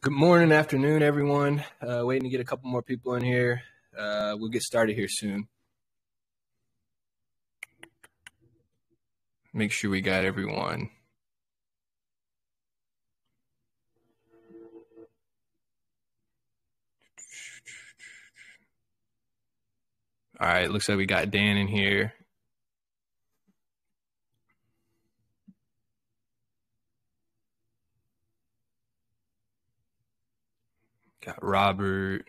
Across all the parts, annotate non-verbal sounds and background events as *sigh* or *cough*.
Good morning, afternoon, everyone. Uh, waiting to get a couple more people in here. Uh, we'll get started here soon. Make sure we got everyone. All right, looks like we got Dan in here. Got Robert.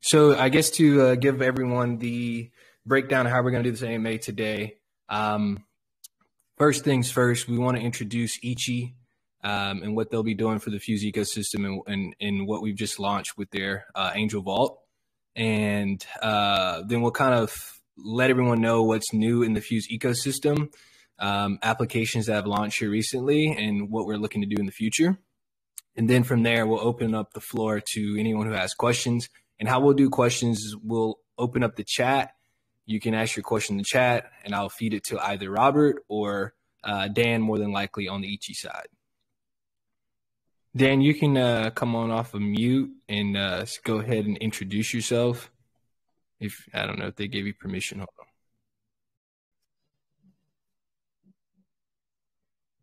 So I guess to uh, give everyone the breakdown of how we're going to do this AMA today. Um, first things first, we want to introduce Ichi um, and what they'll be doing for the Fuse ecosystem and, and, and what we've just launched with their uh, Angel Vault. And uh, then we'll kind of let everyone know what's new in the Fuse ecosystem, um, applications that have launched here recently, and what we're looking to do in the future. And then from there, we'll open up the floor to anyone who has questions. And how we'll do questions is we'll open up the chat. You can ask your question in the chat, and I'll feed it to either Robert or uh, Dan, more than likely on the Ichi side. Dan, you can uh, come on off of mute and uh, go ahead and introduce yourself. If I don't know if they gave you permission. Hold on.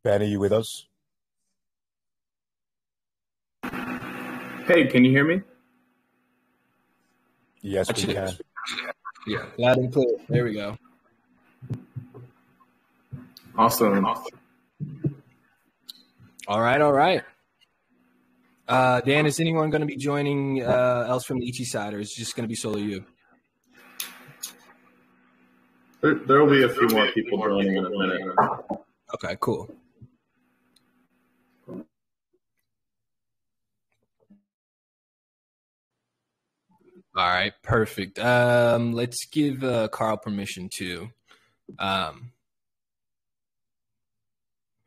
Ben, are you with us? Hey, can you hear me? Yes, we can. Yeah, loud and clear. There we go. Awesome. All right, all right. Uh, Dan, is anyone going to be joining uh, else from the Ichi side, or is it just going to be solo you? There, will be a few more people joining in a minute. Okay, cool. All right, perfect. Um, let's give uh, Carl permission to. Um,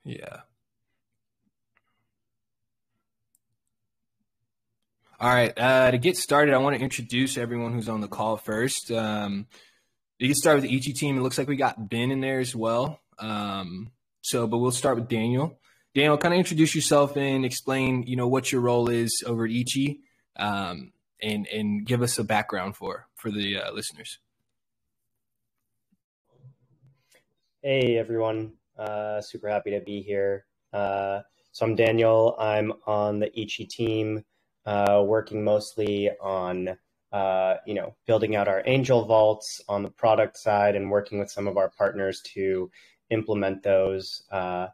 yeah. All right. Uh, to get started, I want to introduce everyone who's on the call first. Um, you can start with the Ichi team. It looks like we got Ben in there as well. Um, so, but we'll start with Daniel. Daniel, kind of introduce yourself and explain, you know, what your role is over at Ichi, um, and and give us a background for for the uh, listeners. Hey everyone, uh, super happy to be here. Uh, so I'm Daniel. I'm on the Ichi team uh, working mostly on uh, you know building out our angel vaults on the product side and working with some of our partners to implement those uh,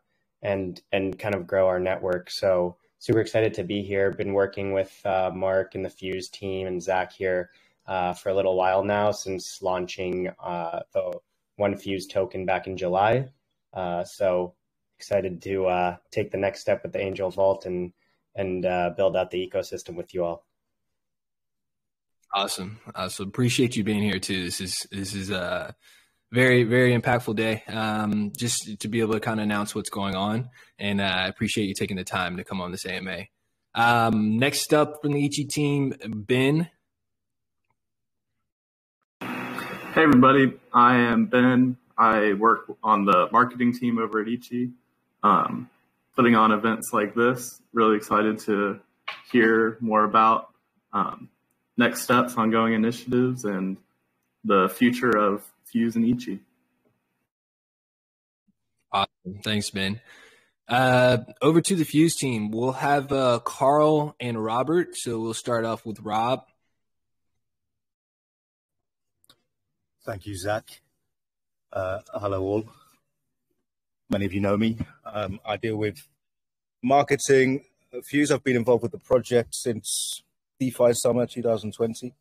and and kind of grow our network. So super excited to be here. Been working with uh, Mark and the Fuse team and Zach here uh, for a little while now since launching uh, the One Fuse token back in July. so excited to take the next step with the Angel Vault and and uh, build out the ecosystem with you all. Awesome, awesome. Appreciate you being here too. This is this is a very very impactful day. Um, just to be able to kind of announce what's going on, and uh, I appreciate you taking the time to come on this AMA. Um, next up from the Ichi team, Ben. Hey everybody, I am Ben. I work on the marketing team over at Ichi. Um, putting on events like this. Really excited to hear more about um, next steps, ongoing initiatives, and the future of Fuse and Ichi. Awesome. Thanks, Ben. Uh, over to the Fuse team. We'll have uh, Carl and Robert. So we'll start off with Rob. Thank you, Zach. Uh, hello, all. Many of you know me. Um, I deal with marketing. Fuse, I've been involved with the project since DeFi Summer 2020.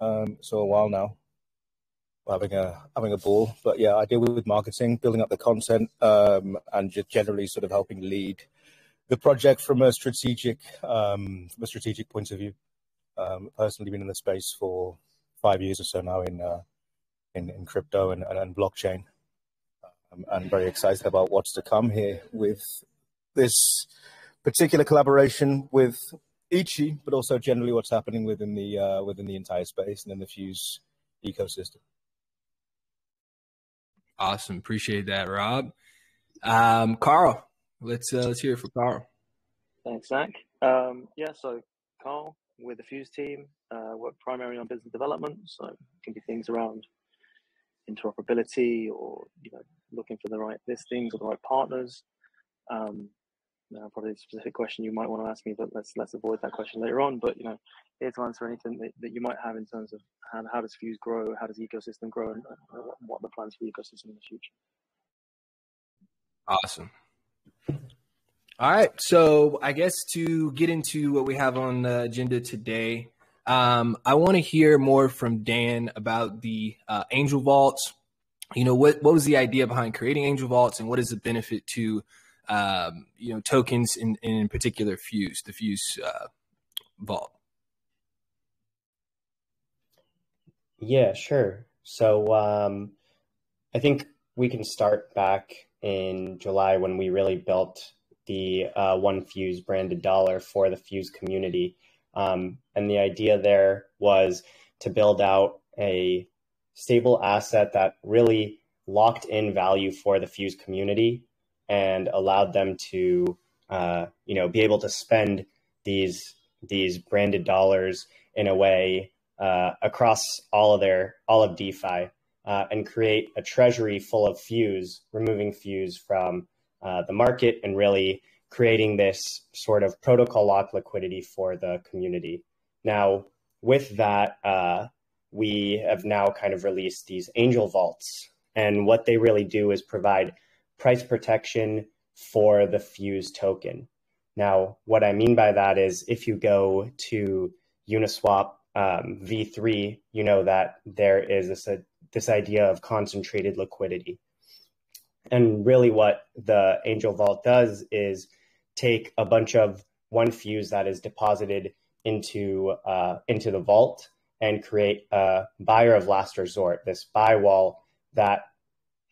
Um, so a while now. We're having a having a ball, but yeah, I deal with marketing, building up the content, um, and just generally sort of helping lead the project from a strategic um, from a strategic point of view. Um, personally, been in the space for five years or so now in uh, in, in crypto and, and, and blockchain. I'm very excited about what's to come here with this particular collaboration with Ichi, but also generally what's happening within the uh, within the entire space and in the Fuse ecosystem. Awesome, appreciate that, Rob. Um, Carl, let's uh, let's hear it for Carl. Thanks, Zach. Um, yeah, so Carl with the Fuse team uh, work primarily on business development, so it can be things around interoperability or you know looking for the right listings or the right partners. Um, probably a specific question you might want to ask me, but let's let's avoid that question later on. But you know, here to answer anything that, that you might have in terms of how, how does Fuse grow, how does the ecosystem grow, and uh, what the plans for the ecosystem in the future. Awesome. All right, so I guess to get into what we have on the agenda today, um, I want to hear more from Dan about the uh, Angel Vaults. You know, what what was the idea behind creating Angel Vaults, and what is the benefit to um, you know tokens in in particular Fuse, the Fuse uh, Vault? Yeah, sure. So um, I think we can start back in July when we really built the uh, One Fuse branded dollar for the Fuse community. Um, and the idea there was to build out a stable asset that really locked in value for the Fuse community and allowed them to, uh, you know, be able to spend these these branded dollars in a way uh, across all of their all of DeFi uh, and create a treasury full of Fuse, removing Fuse from uh, the market and really creating this sort of protocol lock liquidity for the community. Now, with that, uh, we have now kind of released these angel vaults. And what they really do is provide price protection for the Fuse token. Now, what I mean by that is if you go to Uniswap um, V3, you know that there is this, uh, this idea of concentrated liquidity. And really, what the Angel Vault does is take a bunch of one fuse that is deposited into uh, into the vault and create a buyer of last resort, this buy wall that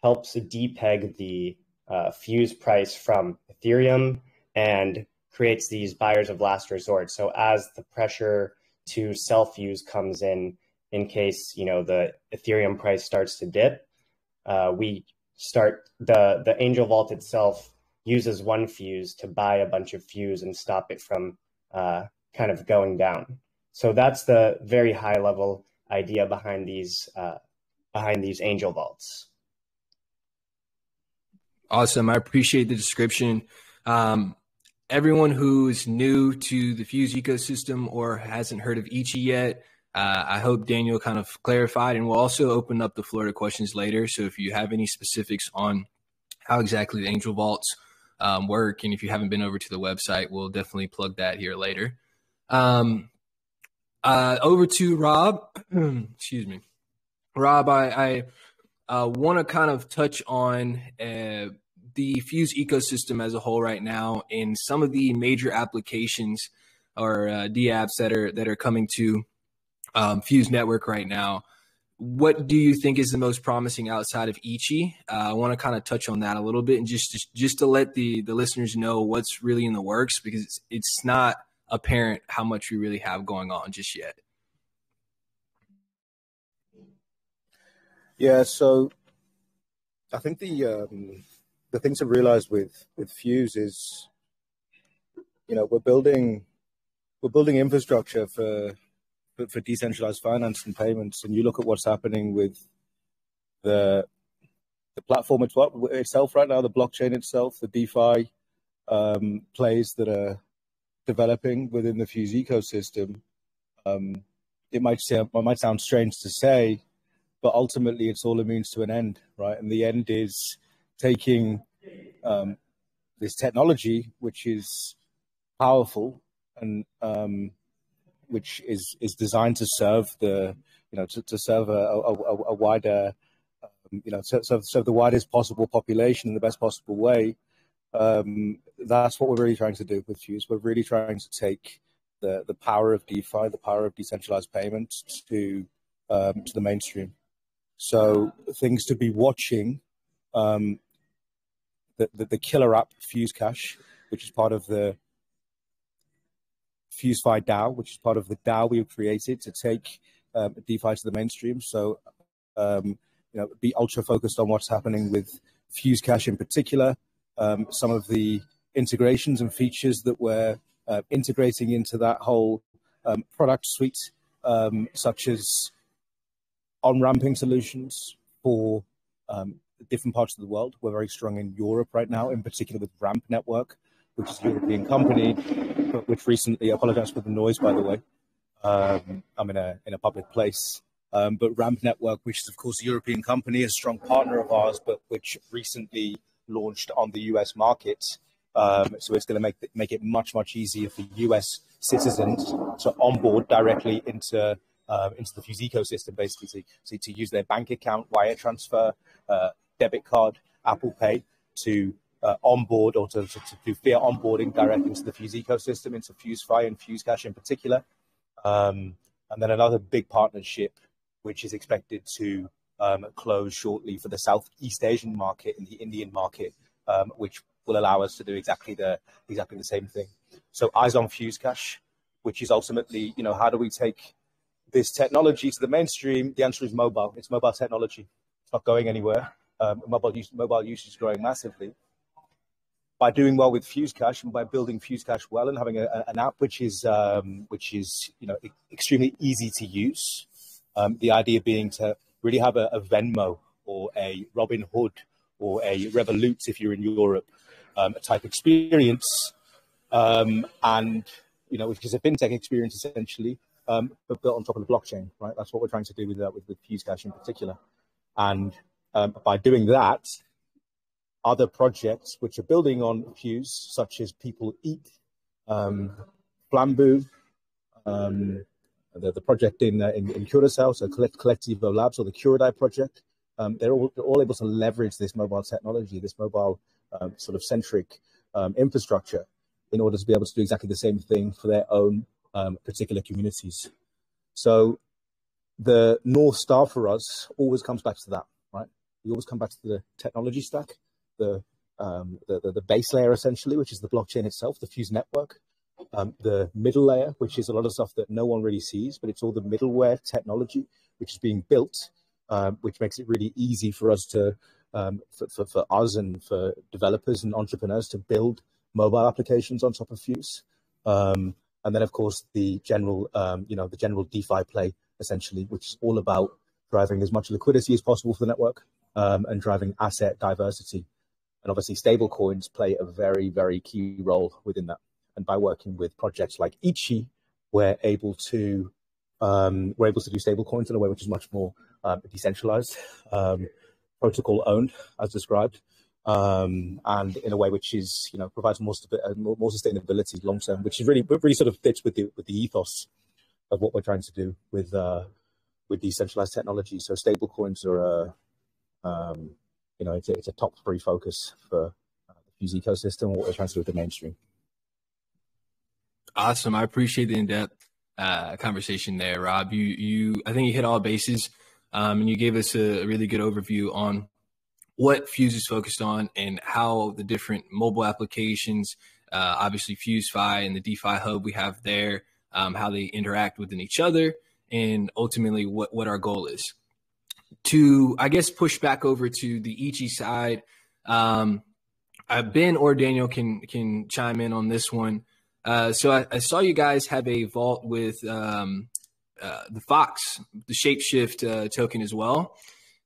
helps depeg the uh, fuse price from Ethereum and creates these buyers of last resort. So as the pressure to sell fuse comes in, in case you know the Ethereum price starts to dip, uh, we start the the Angel Vault itself uses one fuse to buy a bunch of fuse and stop it from uh, kind of going down. So that's the very high level idea behind these uh, behind these angel vaults. Awesome. I appreciate the description. Um, everyone who's new to the Fuse ecosystem or hasn't heard of Ichi yet, uh, I hope Daniel kind of clarified, and we'll also open up the floor to questions later. So if you have any specifics on how exactly the Angel Vaults um, work. And if you haven't been over to the website, we'll definitely plug that here later. Um, uh, over to Rob. *clears throat* Excuse me. Rob, I, I uh, want to kind of touch on uh, the Fuse ecosystem as a whole right now and some of the major applications or uh, DApps that are that are coming to um, Fuse Network right now what do you think is the most promising outside of Ichi? Uh, I want to kind of touch on that a little bit and just, just, just to let the the listeners know what's really in the works because it's it's not apparent how much we really have going on just yet. Yeah, so I think the um, the thing to realize with with Fuse is, you know, we're building we're building infrastructure for for, for decentralized finance and payments, and you look at what's happening with the the platform itself right now, the blockchain itself, the DeFi um, plays that are developing within the Fuse ecosystem. Um, it might sound it might sound strange to say, but ultimately it's all a means to an end, right? And the end is taking um, this technology, which is powerful and um, which is is designed to serve the you know to, to serve a, a, a wider um, you know serve, serve the widest possible population in the best possible way. Um, that's what we're really trying to do with Fuse. We're really trying to take the the power of DeFi, the power of decentralized payments to um, to the mainstream. So things to be watching. Um, the, the, the killer app Fuse Cash, which is part of the FuseFi DAO, which is part of the DAO we've created to take um, DeFi to the mainstream. So, um, you know, be ultra focused on what's happening with Fuse Cash in particular, um, some of the integrations and features that we're uh, integrating into that whole um, product suite, um, such as on ramping solutions for um, different parts of the world. We're very strong in Europe right now, in particular with Ramp Network, which is a European company, but which recently, I apologize for the noise, by the way. Um, I'm in a in a public place. Um, but Ramp Network, which is of course a European company, a strong partner of ours, but which recently launched on the US market. Um, so it's going to make make it much much easier for US citizens to onboard directly into uh, into the Fuse ecosystem, basically, so, to use their bank account, wire transfer, uh, debit card, Apple Pay to uh, onboard or to, to, to, do fiat onboarding directly into the Fuse ecosystem, into FuseFi and FuseCash in particular. Um, and then another big partnership, which is expected to um, close shortly for the Southeast Asian market and the Indian market, um, which will allow us to do exactly the exactly the same thing. So eyes on Fuse FuseCash, which is ultimately, you know, how do we take this technology to the mainstream? The answer is mobile. It's mobile technology. It's not going anywhere. Um, mobile use, mobile usage is growing massively. By doing well with Fuse FuseCash and by building Fuse FuseCash well and having a, an app which is um, which is you know extremely easy to use, um, the idea being to really have a, a Venmo or a Robin Hood or a Revolut if you're in Europe, um, type experience, um, and you know, which is a fintech experience essentially, um, but built on top of the blockchain, right? That's what we're trying to do with uh, with, with FuseCash in particular, and um, by doing that, other projects which are building on Fuse, such as Peepl Eat, um, Flambu, um, the, the project in, uh, in, in Curacao, so Kolektivo Labs or the Curadai project, um, they're, all, they're all able to leverage this mobile technology, this mobile um, sort of centric um, infrastructure in order to be able to do exactly the same thing for their own um, particular communities. So the North Star for us always comes back to that, right? We always come back to the technology stack, the, um, the, the, the, base layer essentially, which is the blockchain itself, the Fuse network, um, the middle layer, which is a lot of stuff that no one really sees, but it's all the middleware technology which is being built, um, which makes it really easy for us to, um, for, for, for us and for developers and entrepreneurs to build mobile applications on top of Fuse. Um, and then, of course, the general, um, you know, the general DeFi play, essentially, which is all about driving as much liquidity as possible for the network um, and driving asset diversity. And obviously, stable coins play a very, very key role within that. And by working with projects like Ichi, we're able to um, we're able to do stablecoins in a way which is much more um, decentralized, um, protocol owned, as described, um, and in a way which is you know provides more uh, more, more sustainability long term, which is really really sort of fits with the with the ethos of what we're trying to do with uh, with decentralized technology. So stablecoins are a um, you know it's a, it's a top three focus for uh, the Fuse ecosystem. What we're trying to do with the mainstream. Awesome, I appreciate the in depth uh, conversation there, Rob. You you I think you hit all bases, um, and you gave us a, really good overview on what Fuse is focused on and how the different mobile applications, uh, obviously FuseFi and the DeFi Hub we have there, um, how they interact within each other, and ultimately what, what our goal is. To, I guess, push back over to the Ichi side, um, Ben or Daniel can can chime in on this one. Uh, so I, I, saw you guys have a vault with um, uh, the Fox, the Shapeshift uh, token as well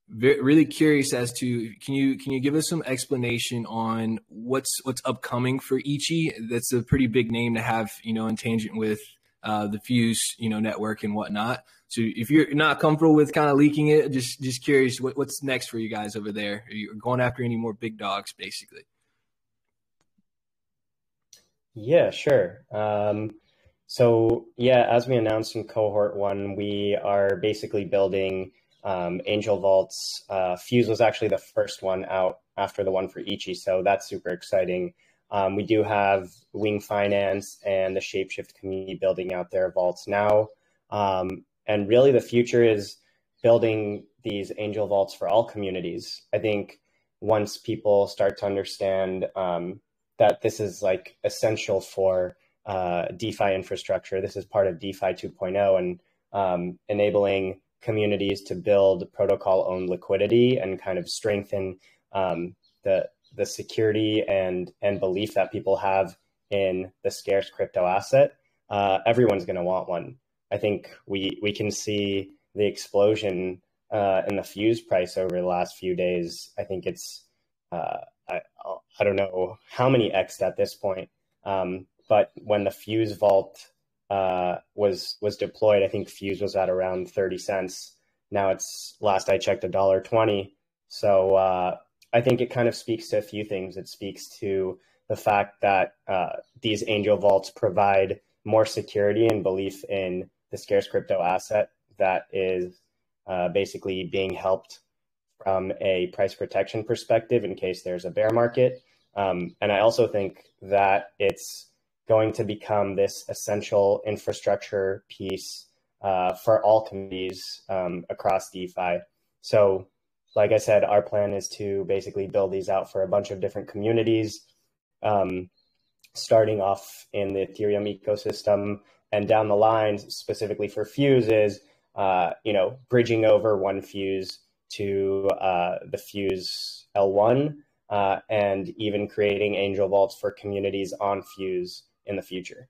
very, really curious as to can you can you give us some explanation on what's what's upcoming for Ichi? That's a pretty big name to have, you know, in tangent with uh, the Fuse, you know, network and whatnot. So if you're not comfortable with kind of leaking it, just just curious what, what's next for you guys over there? Are you going after any more big dogs, basically? Yeah, sure. Um, so yeah, as we announced in cohort one, we are basically building um, Angel Vaults. Uh, Fuse was actually the first one out after the one for Ichi, so that's super exciting. Um, we do have Wing Finance and the Shapeshift community building out their vaults now. Um, and really, the future is building these Angel Vaults for all communities. I think once people start to understand um, that this is like essential for uh, DeFi infrastructure. This is part of DeFi 2.0 and um, enabling communities to build protocol owned liquidity and kind of strengthen um, the the security and and belief that people have in the scarce crypto asset. Uh, everyone's going to want one. I think we we can see the explosion uh, in the fuse price over the last few days. I think it's uh, I I don't know how many x at this point, um, but when the fuse vault uh, was was deployed, I think fuse was at around thirty cents. Now it's last I checked a dollar twenty. So uh, I think it kind of speaks to a few things. It speaks to the fact that uh, these angel vaults provide more security and belief in the scarce crypto asset that is uh, basically being helped from a price protection perspective in case there's a bear market. Um, and I also think that it's going to become this essential infrastructure piece uh, for all communities um, across DeFi. So, like I said, our plan is to basically build these out for a bunch of different communities, um, starting off in the Ethereum ecosystem and down the line, specifically for fuses, uh, you know, bridging over one fuse to uh, the fuse L1, uh, and even creating angel vaults for communities on fuse in the future.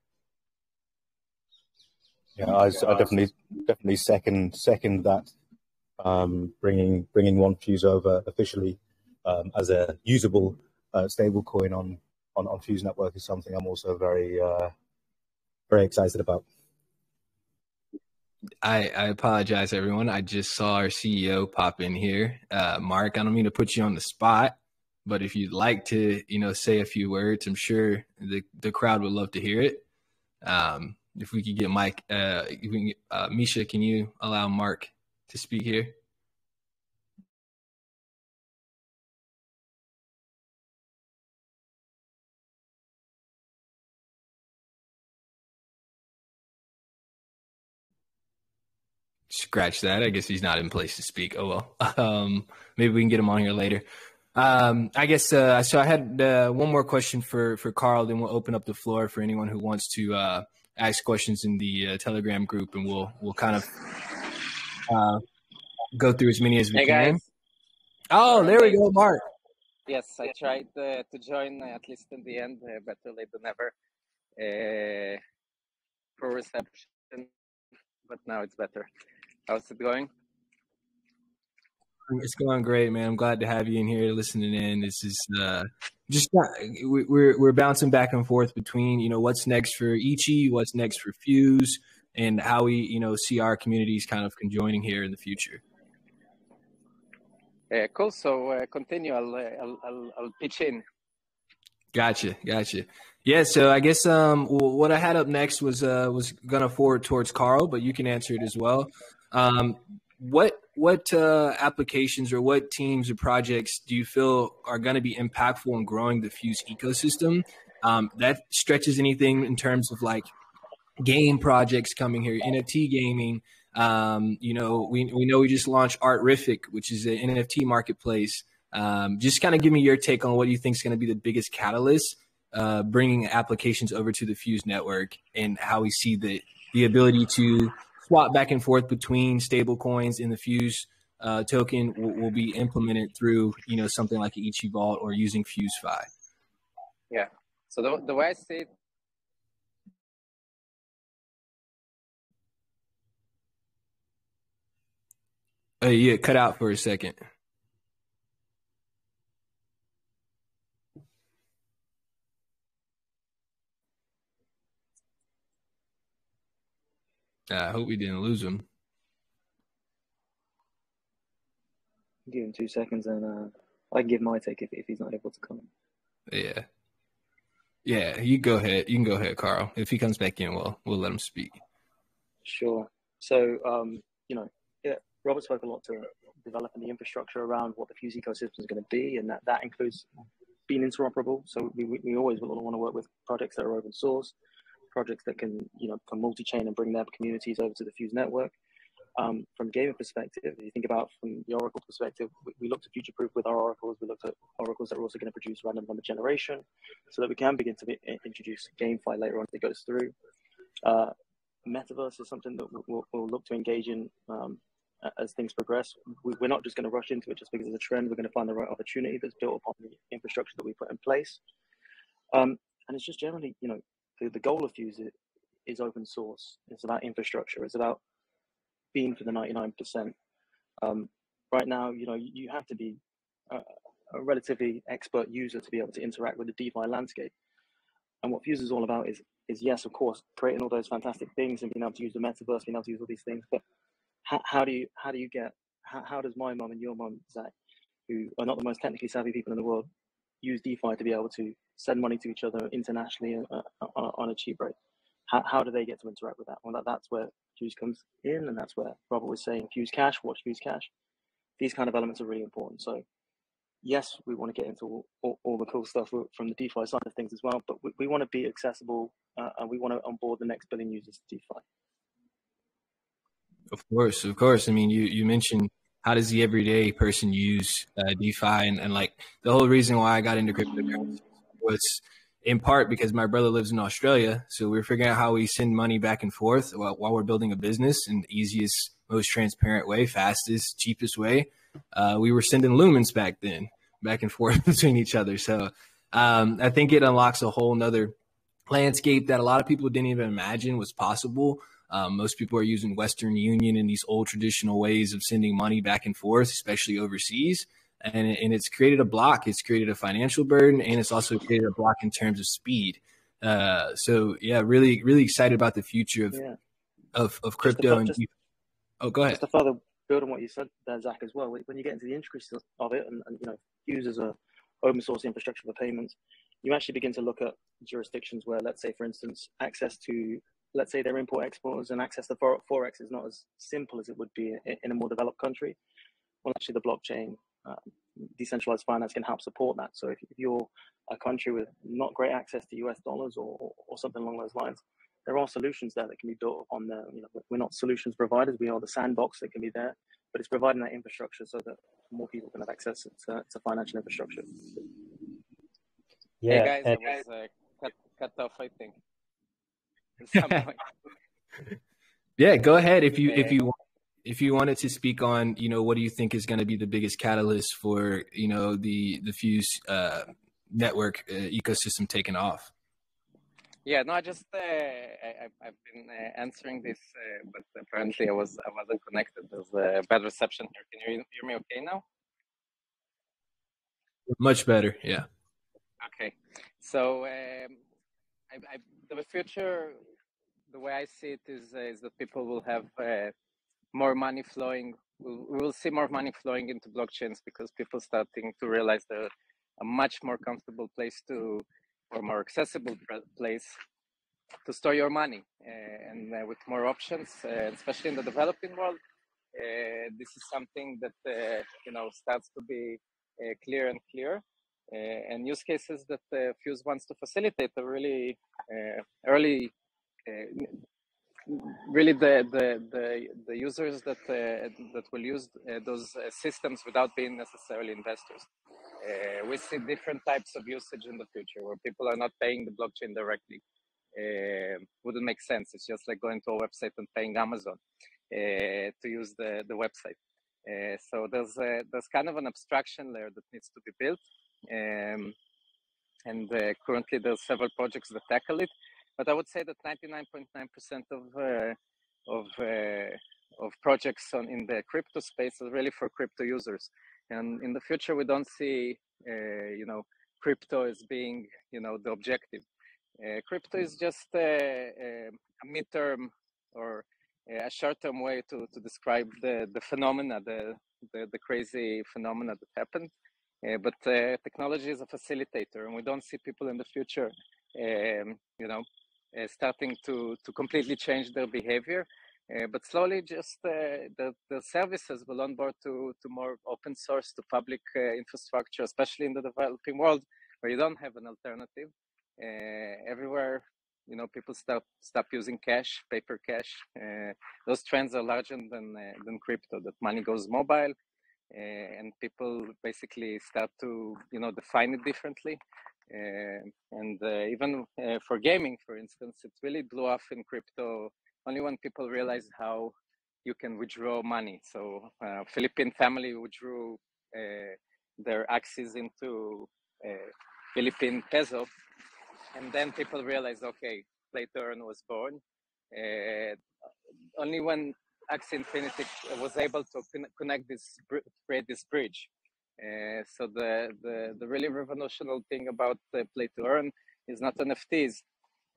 Yeah, I, I definitely definitely second second that. Um, bringing bringing one fuse over officially um, as a usable uh, stable coin on, on on Fuse Network is something I'm also very uh, very excited about. I, I apologize, everyone. I just saw our CEO pop in here. Uh, Mark, I don't mean to put you on the spot, but if you'd like to, you know, say a few words, I'm sure the, the crowd would love to hear it. Um, if we could get Mike, uh, can, uh, Misha, can you allow Mark to speak here? scratch that. I guess he's not in place to speak. Oh well. *laughs* Um, maybe we can get him on here later. Um, I guess uh, so. I had uh, one more question for for Carl. Then we'll open up the floor for anyone who wants to uh, ask questions in the uh, Telegram group, and we'll we'll kind of uh, go through as many as we hey can. guys. Oh, there we go, Mark. Yes, I tried uh, to join at least in the end, uh, better late than never. Uh, poor reception, but now it's better. How's it going? It's going great, man. I'm glad to have you in here listening in. This is uh, just we- we're we're bouncing back and forth between you know what's next for Ichi, what's next for Fuse, and how we you know see our communities kind of conjoining here in the future. Uh, cool. So uh, continue. I'll, uh, I'll I'll I'll pitch in. Gotcha, gotcha. Yeah, so I guess um, what I had up next was uh, was gonna forward towards Carl, but you can answer it as well. Um, what what uh, applications or what teams or projects do you feel are going to be impactful in growing the Fuse ecosystem? Um, that stretches anything in terms of like game projects coming here, NFT gaming. Um, you know, we we know we just launched Artrific, which is an NFT marketplace. Um, just kind of give me your take on what you think is going to be the biggest catalyst uh, bringing applications over to the Fuse network and how we see the the ability to swap back and forth between stable coins in the Fuse uh, token will, will be implemented through you know something like Ichi Vault or using FuseFi. Yeah. So the the way I see it, Uh, yeah, cut out for a second. I hope we didn't lose him. Give him two seconds and uh, I can give my take if, if he's not able to come. Yeah. Yeah, you go ahead. You can go ahead, Carl. If he comes back in, well, we'll let him speak. Sure. So, um, you know, yeah, Robert spoke a lot to developing the infrastructure around what the Fuse ecosystem is going to be, and that, that includes being interoperable. So we, we, always want to work with projects that are open source, projects that can, you know, can multi-chain and bring their communities over to the Fuse network. Um, from gaming perspective, if you think about from the Oracle perspective, we, we look to future proof with our oracles. We looked at oracles that are also going to produce random number generation, so that we can begin to be, introduce GameFi later on as it goes through. Uh, metaverse is something that we'll, we'll, look to engage in um, as things progress. We, are not just going to rush into it just because it's a trend. We're going to find the right opportunity that's built upon the infrastructure that we put in place. Um, and it's just generally, you know, the, the goal of Fuse is, open source. It's about infrastructure. It's about being for the 99%. Um, right now, you know, you have to be a, a, relatively expert user to be able to interact with the DeFi landscape. And what Fuse is all about is, is yes, of course, creating all those fantastic things and being able to use the metaverse, being able to use all these things. But how, how do you how do you get how, how does my mum and your mum, Zach, who are not the most technically savvy people in the world, use DeFi to be able to send money to each other internationally uh, uh on a cheap rate? How, how do they get to interact with that? Well, that, that's where Fuse comes in, and that's where Robert was saying Fuse Cash, watch Fuse Cash. These kind of elements are really important. So, yes, we want to get into all, all, all the cool stuff from the DeFi side of things as well, but we, we want to be accessible uh, and we want to onboard the next billion users to DeFi. Of course, of course. I mean, you you mentioned how does the everyday person use uh, DeFi, and, and like the whole reason why I got into cryptocurrency was in part because my brother lives in Australia. So we are figuring out how we send money back and forth while, while we're building a business in the easiest, most transparent way, fastest, cheapest way. Uh, we were sending lumens back then, back and forth *laughs* between each other. So um, I think it unlocks a whole nother landscape that a lot of people didn't even imagine was possible. Um, most people are using Western Union in these old traditional ways of sending money back and forth, especially overseas and, and it's created a block. It's created a financial burden, and it's also created a block in terms of speed. Uh, so yeah, really, really excited about the future of yeah. of, of crypto. and just, oh, go ahead. Just to further build on what you said there, Zach, as well. When you get into the intricacies of it, and, and you know, use as a open source infrastructure for payments, you actually begin to look at jurisdictions where, let's say, for instance, access to let's say they're import exporters and access to forex is not as simple as it would be in a more developed country. Well, actually, the blockchain decentralized finance can help support that. So if, if, you're a country with not great access to US dollars or, or something along those lines, there are solutions there that can be built on the, you know, we're not solutions providers, we are the sandbox that can be there, but it's providing that infrastructure so that more people can have access to, to financial infrastructure. Yeah, hey guys, and, it was uh, cut, cut off, I think. yeah, go ahead if you if you want if you wanted to speak on, you know, what do you think is going to be the biggest catalyst for, you know, the the Fuse uh, network uh, ecosystem taking off? Yeah, no, I just uh, I, have been uh, answering this, uh, but apparently I was I wasn't connected. There's a bad reception here. Can you hear me okay now? Much better, yeah. Okay, so um, I, I, the future, the way I see it is uh, is that people will have more money flowing. We'll, see more money flowing into blockchains because people starting to realize they're a much more comfortable place to, or more accessible place to store your money. Uh, and uh, with more options, uh, especially in the developing world, this is something that you know starts to be clear and clear. and use cases that Fuse wants to facilitate are really early really the, the, the, the users that, uh, that will use uh, those uh, systems without being necessarily investors. Uh, we see different types of usage in the future where people are not paying the blockchain directly. Uh, wouldn't make sense. It's just like going to a website and paying Amazon uh, to use the, the website. so there's there's kind of an abstraction layer that needs to be built. Um, and currently there's several projects that tackle it but I would say that 99.9% of uh, of uh, of projects on, in the crypto space are really for crypto users. And in the future, we don't see, uh, you know, crypto as being, you know, the objective. Uh, crypto is just a, a, midterm or a short-term way to, to describe the, the phenomena, the, the, the crazy phenomena that happened. Uh, but uh, technology is a facilitator, and we don't see people in the future, um, you know, starting to, to completely change their behavior. Uh, but slowly, just uh, the, the services will onboard to, to more open source, to public infrastructure, especially in the developing world where you don't have an alternative. everywhere You know, people stop stop using cash, paper cash. Uh, those trends are larger than uh, than crypto. That money goes mobile, uh, and people basically start to you know define it differently. Uh, and uh, even for gaming, for instance, it really blew off in crypto only when people realized how you can withdraw money. So Philippine family withdrew their axes into Philippine peso and then people realized, okay, play to earn was born. Uh, only when Axie Infinity was able to connect this, create this bridge. Uh, so the, the, the really revolutionary thing about uh, play to earn is not NFTs.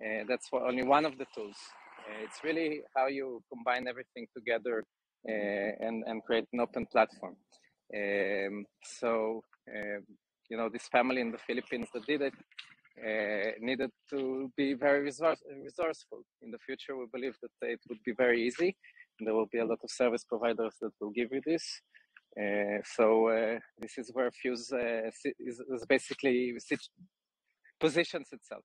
Uh, that's only one of the tools. Uh, it's really how you combine everything together and, and create an open platform. Um, so, um, you know, this family in the Philippines that did it needed to be very resource- resourceful. In the future, we believe that it would be very easy. And there will be a lot of service providers that will give you this. Uh, so uh, this is where Fuse uh, is, is, basically positions itself.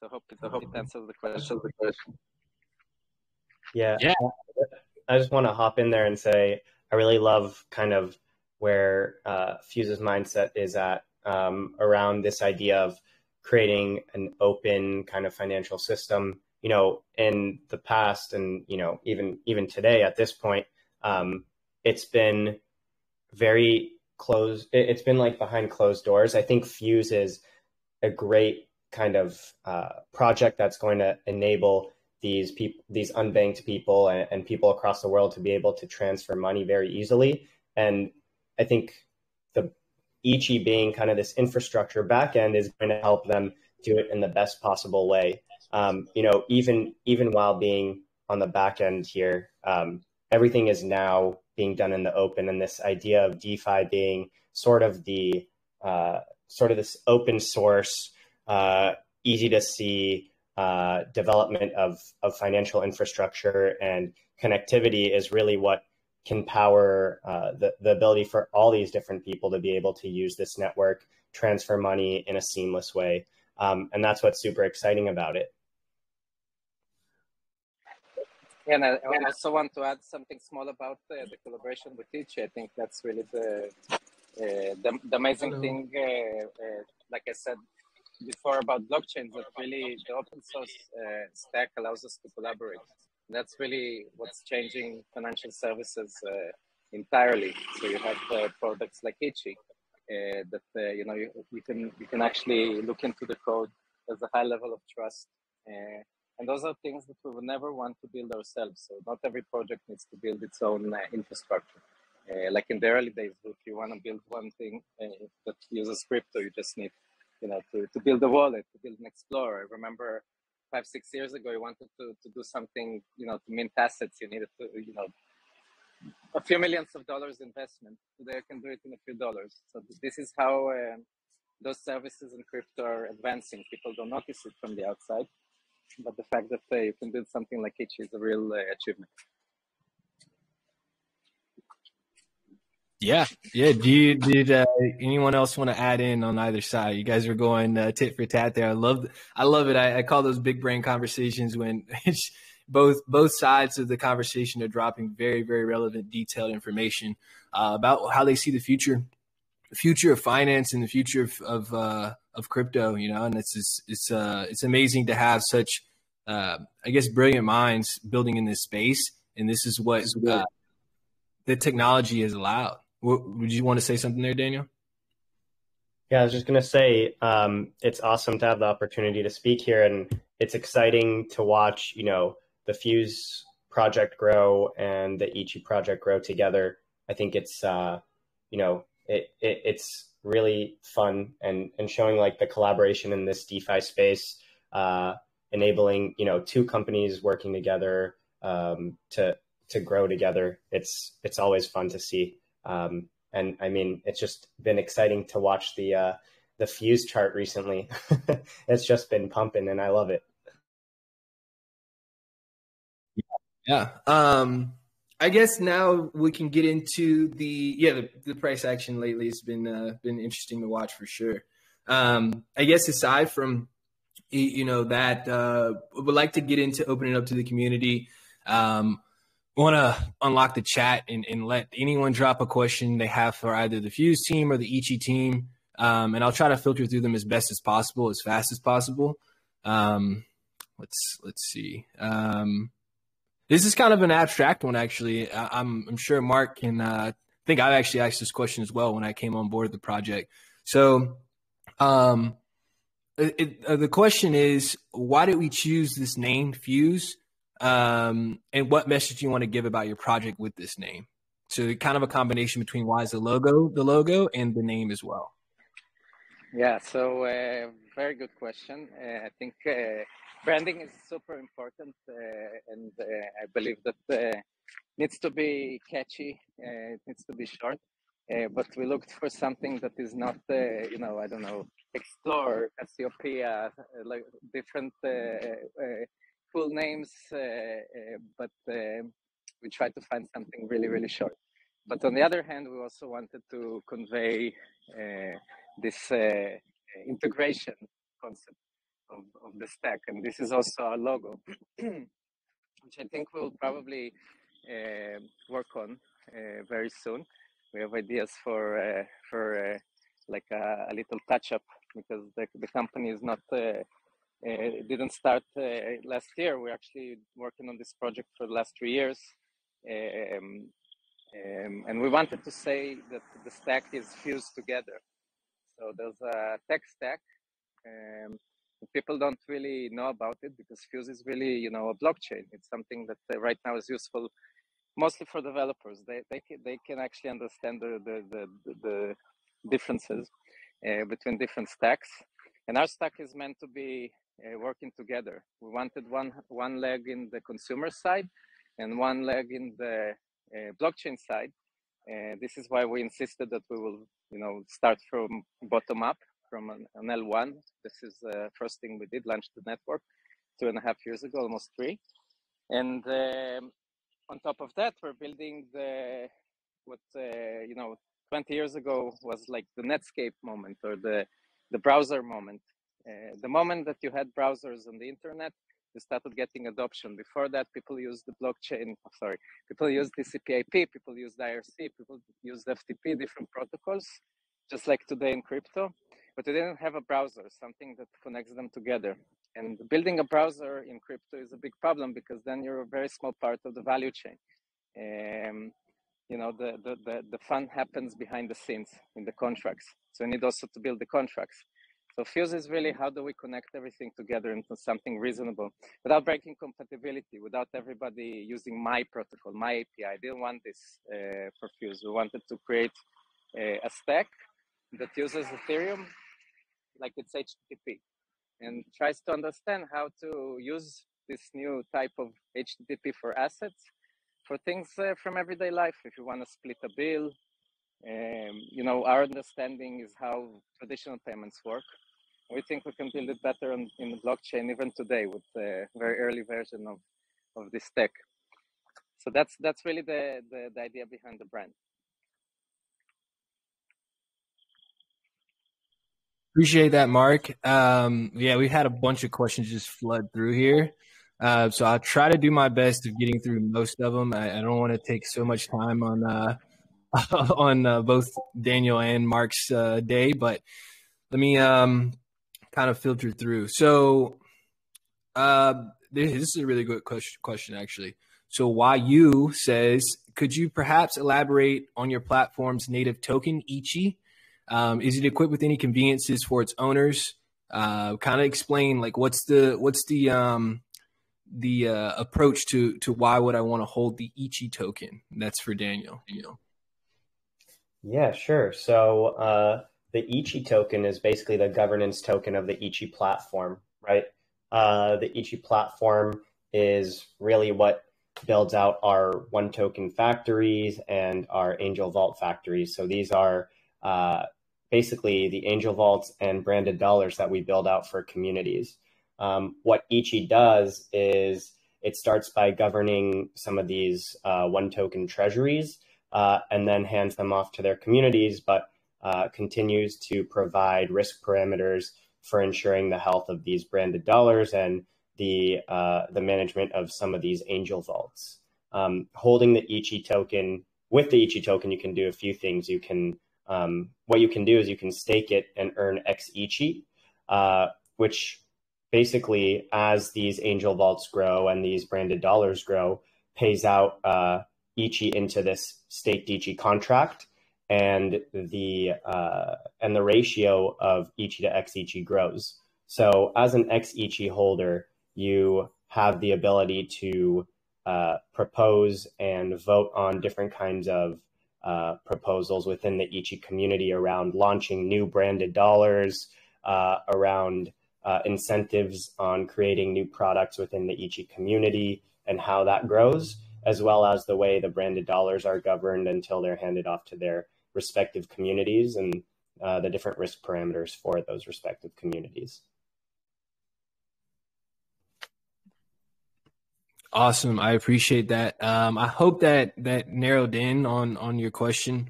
So hope it, hope it answers the question. Yeah, yeah. I just want to hop in there and say I really love kind of where uh, Fuse's mindset is at um, around this idea of creating an open kind of financial system. You know, in the past, and you know, even even today at this point, um, it's been very closed. It's been like behind closed doors. I think Fuse is a great kind of uh, project that's going to enable these people, these unbanked people, and, and people across the world to be able to transfer money very easily. And I think the Ichi being kind of this infrastructure backend is going to help them do it in the best possible way. Um, you know, even even while being on the back end here, um, everything is now being done in the open, and this idea of DeFi being sort of the uh, sort of this open source, uh, easy to see uh, development of of financial infrastructure and connectivity is really what can power uh, the, the ability for all these different people to be able to use this network, transfer money in a seamless way. Um, and that's what's super exciting about it. And I, I also want to add something small about uh, the collaboration with Ichi. I think that's really the uh, the, the, amazing Hello. thing. Uh, uh, like I said before about blockchains, that really the open source uh, stack allows us to collaborate that's really what's changing financial services uh, entirely. So you have uh, products like Ichi uh, that uh, you know you, you, can you can actually look into the code. There's a high level of trust, uh, and those are things that we would never want to build ourselves. So not every project needs to build its own uh, infrastructure. like in the early days, if you want to build one thing that uses crypto, you just need you know to, to build a wallet, to build an explorer. I remember five six years ago you wanted to, to do something you know to mint assets you needed to you know a few millions of dollars investment today you can do it in a few dollars so this is how uh, those services in crypto are advancing people don't notice it from the outside but the fact that uh, you can build something like it is a real uh, achievement Yeah, yeah. Do you did uh, anyone else want to add in on either side? You guys are going uh, tit for tat there. I love, I love it. I, I call those big brain conversations when *laughs* both both sides of the conversation are dropping very very relevant, detailed information uh, about how they see the future, the future of finance and the future of of, uh, of crypto. You know, and it's it's it's, uh, it's amazing to have such, uh, I guess, brilliant minds building in this space. And this is what the technology has allowed would you want to say something there, Daniel? Yeah, I was just going to say um, it's awesome to have the opportunity to speak here, and it's exciting to watch, you know, the Fuse project grow and the Ichi project grow together. I think it's, uh, you know, it, it, it's really fun and and showing like the collaboration in this DeFi space, uh, enabling you know two companies working together um, to to grow together. It's it's always fun to see. Um, and I mean, it's just been exciting to watch the uh, the fuse chart recently. *laughs* it's just been pumping, and I love it. Yeah. Um, I guess now we can get into the yeah the, the price action lately has been uh, been interesting to watch for sure. Um, I guess aside from you know, that uh, would like to get into opening up to the community. Um, want to unlock the chat and, and, let anyone drop a question they have for either the Fuse team or the Ichi team. Um, and I'll try to filter through them as best as possible, as fast as possible. Um, let's let's see. Um, this is kind of an abstract one, actually. I, am I'm sure Mark can. Uh, I think I actually asked this question as well when I came on board the project. So, um, it, uh, the question is, why did we choose this name, Fuse? Um, and what message do you want to give about your project with this name? So, kind of a combination between why is the logo the logo and the name as well. Yeah. So, uh, very good question. Uh, I think uh, branding is super important, uh, and uh, I believe that needs to be catchy. it needs to be short. Uh, but we looked for something that is not, uh, you know, I don't know, explore, uh, like different cool names, but we tried to find something really, really short. But on the other hand, we also wanted to convey this integration concept of, of the stack. And this is also our logo, *clears throat* which I think we'll probably uh, work on uh, very soon we have ideas for uh, for uh, like a, a, little touch up because the, the company is not uh, didn't start last year. We're actually working on this project for the last three years. Um, um, and we wanted to say that the stack is fused together. So there's a tech stack. Um, people don't really know about it because Fuse is really, you know, a blockchain. It's something that uh, right now is useful mostly for developers. They they can, they can actually understand the the the, the differences uh, between different stacks. And our stack is meant to be uh, working together. We wanted one one leg in the consumer side and one leg in the uh, blockchain side. this is why we insisted that we will, you know, start from bottom up, from an, an L1. This is the first thing we did, launch the network two and a half years ago, almost three. And um, on top of that, we're building the what uh, you know 20 years ago was like the Netscape moment or the the browser moment. Uh, the moment that you had browsers on the internet, you started getting adoption. Before that, people used the blockchain. Oh, sorry, people used TCP/IP, people used IRC, people used FTP, different protocols, just like today in crypto. But they didn't have a browser, something that connects them together. And building a browser in crypto is a big problem because then you're a very small part of the value chain. Um, you know, the, the, the, the fun happens behind the scenes in the contracts. So you need also to build the contracts. So Fuse is really how do we connect everything together into something reasonable without breaking compatibility, without everybody using my protocol, my API. I didn't want this uh, for Fuse. We wanted to create a, a stack that uses Ethereum like it's HTTP and tries to understand how to use this new type of HTTP for assets for things uh, from everyday life. If you want to split a bill, um, you know, our understanding is how traditional payments work. We think we can build it better on, in the blockchain even today with the very early version of, of this tech. So that's that's really the, the, the idea behind the brand. Appreciate that, Mark. Um, yeah, we had a bunch of questions just flood through here. Uh, so I'll try to do my best of getting through most of them. I, I don't want to take so much time on uh, *laughs* on uh, both Daniel and Mark's uh, day, but let me um, kind of filter through. So uh, this is a really good question, question, actually. So why you says, could you perhaps elaborate on your platform's native token, Ichi? Um, is it equipped with any conveniences for its owners? Uh, kind of explain like what's the what's the um, the uh, approach to to why would I want to hold the Ichi token? That's for Daniel. Daniel. Yeah, sure. So uh, the Ichi token is basically the governance token of the Ichi platform, right? Uh, the Ichi platform is really what builds out our one token factories and our Angel Vault factories. So these are uh, basically the angel vaults and branded dollars that we build out for communities. Um, what Ichi does is it starts by governing some of these uh, one token treasuries uh, and then hands them off to their communities, but uh, continues to provide risk parameters for ensuring the health of these branded dollars and the uh, the management of some of these angel vaults. Um, holding the Ichi token with the Ichi token, you can do a few things. You can um, what you can do is you can stake it and earn X uh, which basically, as these angel vaults grow and these branded dollars grow, pays out uh, Ichi into this staked Ichi contract, and the uh, and the ratio of Ichi to X grows. So, as an X holder, you have the ability to uh, propose and vote on different kinds of uh, proposals within the Ichi community around launching new branded dollars, uh, around uh, incentives on creating new products within the Ichi community and how that grows, as well as the way the branded dollars are governed until they're handed off to their respective communities and uh, the different risk parameters for those respective communities. Awesome. I appreciate that. Um, I hope that that narrowed in on on your question.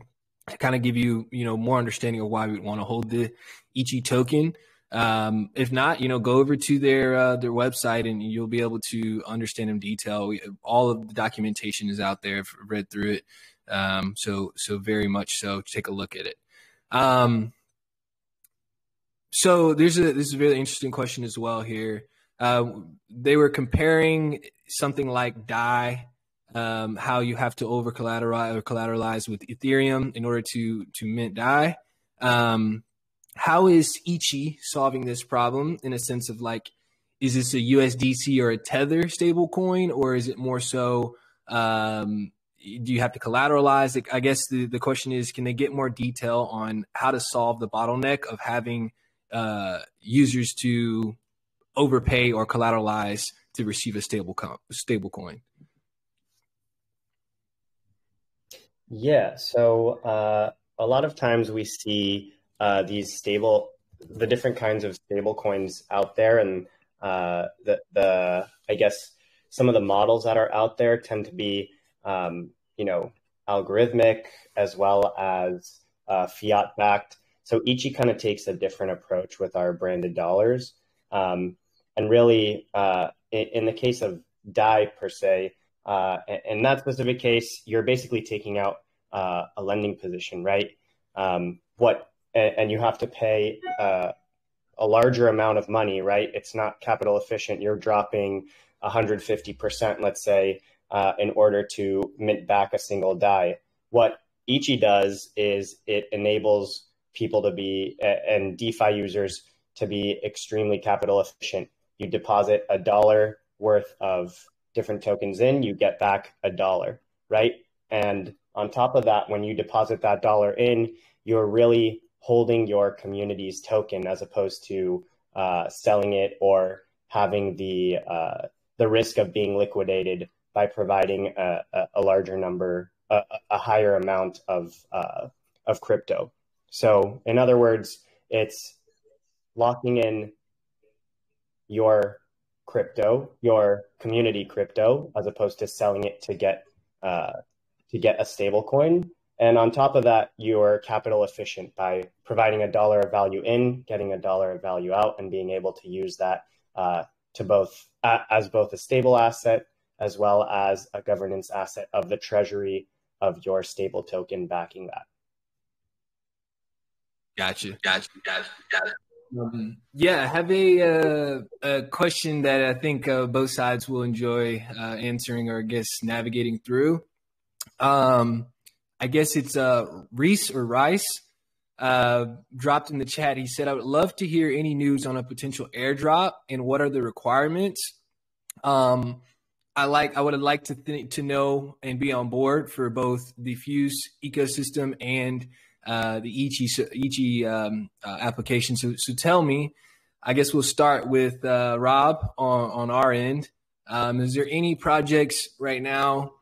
To Kind of give you you know more understanding of why we'd want to hold the Ichi token. Um, if not, you know, go over to their uh, their website and you'll be able to understand in detail. We, all of the documentation is out there. I've read through it. Um, so so very much so. Take a look at it. Um, so there's a this is a really interesting question as well here. Uh, they were comparing something like DAI, um, how you have to over collateralize or collateralize with Ethereum in order to to mint DAI. Um, how is Ichi solving this problem in a sense of like, is this a USDC or a Tether stable coin, or is it more so? Um, do you have to collateralize? I guess the, the question is, can they get more detail on how to solve the bottleneck of having uh, users to overpay or collateralize to receive a stable co- stable coin? Yeah, so uh, a lot of times we see uh, these stable, the different kinds of stable coins out there, and uh, the the I guess some of the models that are out there tend to be um, you know algorithmic as well as uh, fiat backed. So Ichi kind of takes a different approach with our branded dollars. Um, and really, uh, in, in, the case of DAI per se, uh, in that specific case, you're basically taking out uh, a lending position, right? Um, what and, and, you have to pay uh, a larger amount of money, right? It's not capital efficient. You're dropping 150%, let's say, uh, in order to mint back a single DAI. What Ichi does is it enables people to be and DeFi users to be extremely capital efficient. You deposit a dollar worth of different tokens in, you get back a dollar, right? And on top of that, when you deposit that dollar in, you're really holding your community's token as opposed to uh, selling it or having the uh, the risk of being liquidated by providing a, a larger number, a, a, higher amount of uh, of crypto. So, in other words, it's locking in your crypto, your community crypto, as opposed to selling it to get uh, to get a stable coin and on top of that, you're capital efficient by providing a dollar of value in, getting a dollar of value out, and being able to use that uh, to both uh, as both a stable asset as well as a governance asset of the treasury of your stable token backing that. Gotcha. Gotcha. Gotcha. Gotcha. Um, yeah, I have a, uh, a question that I think uh, both sides will enjoy uh, answering or I guess navigating through. Um, I guess it's uh, Reese or Rice uh, dropped in the chat. He said, I would love to hear any news on a potential airdrop and what are the requirements. Um, I like I would like to th- to know and be on board for both the Fuse ecosystem and uh, the Ichi Ichi um, uh, application. So so tell me, I guess we'll start with uh, Rob on on our end. Um, is there any projects right now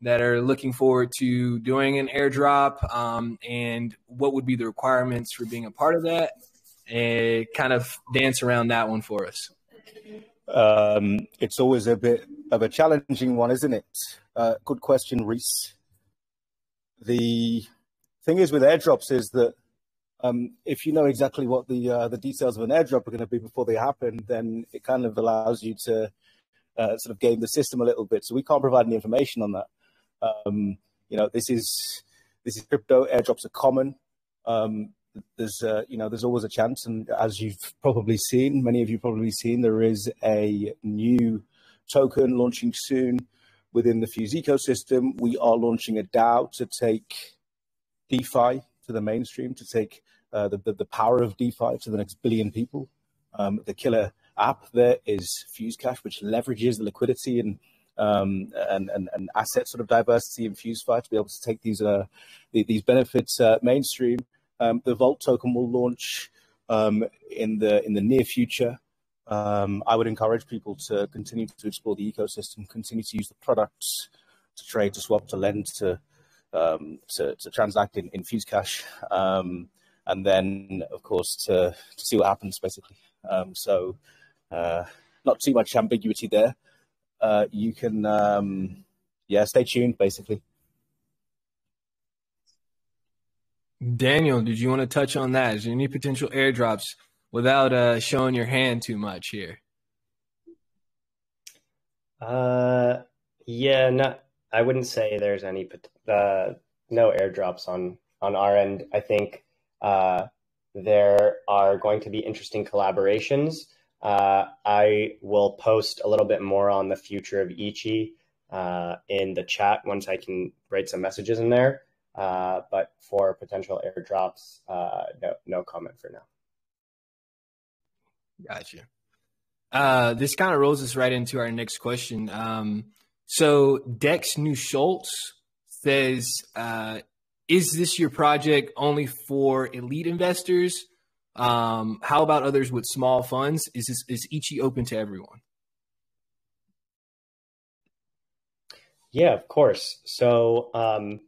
that are looking forward to doing an airdrop um, and what would be the requirements for being a part of that and kind of dance around that one for us um, it's always a bit of a challenging one isn't it uh, good question reese the thing is with airdrops is that um, if you know exactly what the uh, the details of an airdrop are going to be before they happen, then it kind of allows you to uh, sort of game the system a little bit. So we can't provide any information on that. Um, you know, this is this is crypto. Airdrops are common. Um, there's uh, you know there's always a chance, and as you've probably seen, many of you probably seen, there is a new token launching soon within the Fuse ecosystem. We are launching a DAO to take DeFi to the mainstream, to take uh, the, the, the power of DeFi to the next billion people. Um, the killer app there is Fuse Cash, which leverages the liquidity and um, and, and, and asset sort of diversity in FuseFi to be able to take these uh, these benefits uh, mainstream. Um, the Volt token will launch um, in the in the near future. Um, I would encourage people to continue to explore the ecosystem, continue to use the products to trade, to swap, to lend, to um, to, to, transact in, in Fuse Cash, um, and then of course to to see what happens basically. Um, so uh, not too much ambiguity there. Uh, you can yeah stay tuned basically. Daniel, did you want to touch on that? Is there any potential airdrops without uh, showing your hand too much here? Uh, yeah, not. I wouldn't say there's any uh, no airdrops on on our end. I think uh, there are going to be interesting collaborations. Uh, I will post a little bit more on the future of Ichi uh, in the chat once I can write some messages in there. Uh, but for potential airdrops, uh, no, no comment for now. Gotcha. Uh, this kind of rolls us right into our next question. Um, so Dex New Schultz says, uh, "Is this your project only for elite investors? Um, how about others with small funds? Is this is Ichi open to everyone?" Yeah, of course. So um,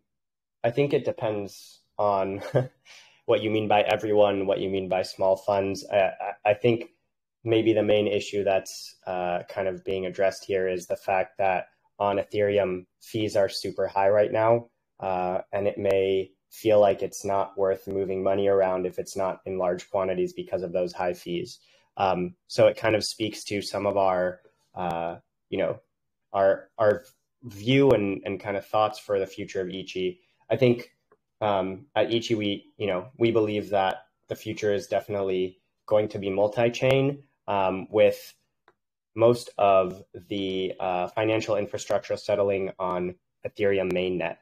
I think it depends on *laughs* what you mean by everyone, what you mean by small funds. I, I think maybe the main issue that's uh, kind of being addressed here is the fact that on Ethereum, fees are super high right now, uh, and it may feel like it's not worth moving money around if it's not in large quantities because of those high fees. Um, so it kind of speaks to some of our, uh, you know, our our view and, and kind of thoughts for the future of Ichi. I think um, at Ichi, we you know we believe that the future is definitely going to be multi-chain um, with most of the uh, financial infrastructure settling on Ethereum mainnet.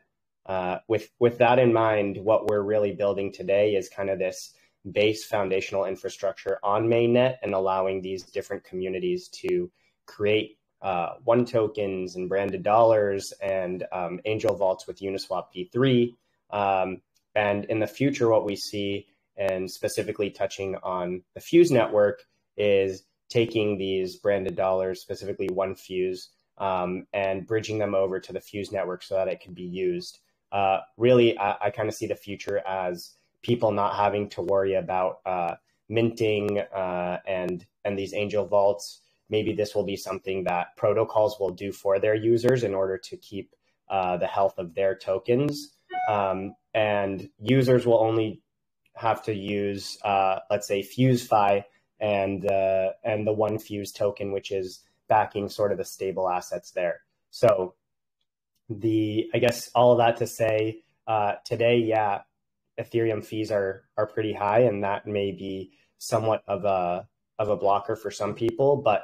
Uh, with with that in mind, what we're really building today is kind of this base foundational infrastructure on mainnet and allowing these different communities to create uh, one tokens and branded dollars and um, angel vaults with Uniswap v3. Um, and in the future, what we see, and specifically touching on the Fuse network, is taking these branded dollars, specifically one Fuse, um, and bridging them over to the Fuse network so that it can be used. Uh, really, I, I kind of see the future as people not having to worry about uh, minting uh, and and these angel vaults maybe this will be something that protocols will do for their users in order to keep uh, the health of their tokens. Um, and users will only have to use, uh, let's say, FuseFi and uh, and the one Fuse token, which is backing sort of the stable assets there. So the I guess all of that to say uh, today, yeah, Ethereum fees are are pretty high, and that may be somewhat of a of a blocker for some people. But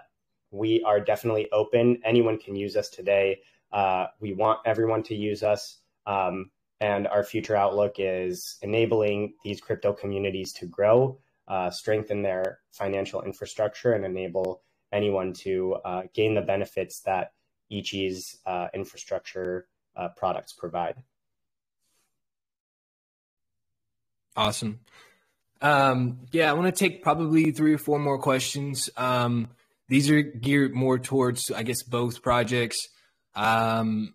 we are definitely open. Anyone can use us today. Uh, we want everyone to use us. Um, and our future outlook is enabling these crypto communities to grow, uh, strengthen their financial infrastructure, and enable anyone to uh, gain the benefits that Ichi's uh, infrastructure uh, products provide. Awesome. Um, yeah, I want to take probably three or four more questions. Um, these are geared more towards, I guess, both projects. Um,